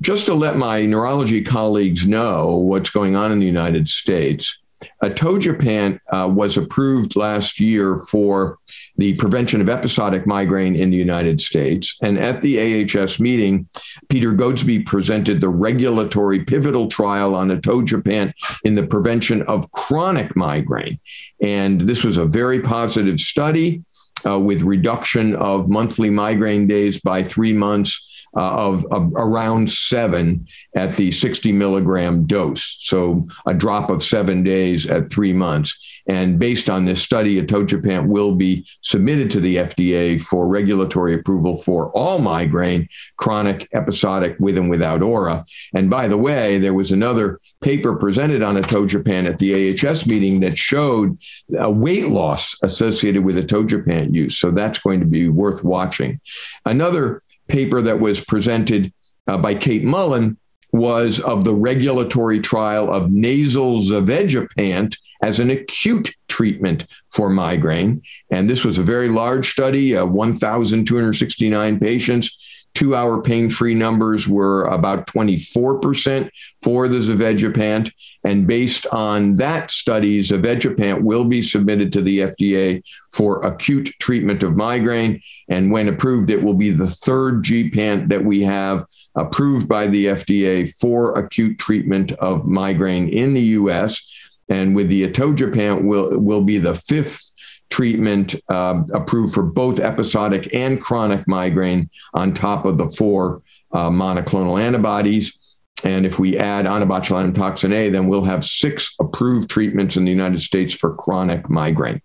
just to let my neurology colleagues know what's going on in the United States, Atogepant uh, was approved last year for the prevention of episodic migraine in the United States. And at the AHS meeting, Peter Goadsby presented the regulatory pivotal trial on Atogepant in the prevention of chronic migraine. And this was a very positive study. Uh, with reduction of monthly migraine days by three months uh, of, of, around seven at the 60 milligram dose. So a drop of seven days at three months. And based on this study, atogepant will be submitted to the FDA for regulatory approval for all migraine, chronic, episodic, with and without aura. And by the way, there was another paper presented on atogepant at the AHS meeting that showed a weight loss associated with atogepant use. So that's going to be worth watching. Another paper that was presented uh, by Kate Mullin was of the regulatory trial of nasal zavegepant as an acute treatment for migraine. And this was a very large study, uh, 1,269 patients. Two hour pain free numbers were about 24% for the zavegepant. And based on that study, zavegepant will be submitted to the FDA for acute treatment of migraine. And when approved, it will be the third gepant that we have approved by the FDA for acute treatment of migraine in the US. And with the atogepant will, will be the fifth treatment uh, approved for both episodic and chronic migraine on top of the four uh, monoclonal antibodies. And if we add onabotulinum toxin A, then we'll have six approved treatments in the United States for chronic migraine.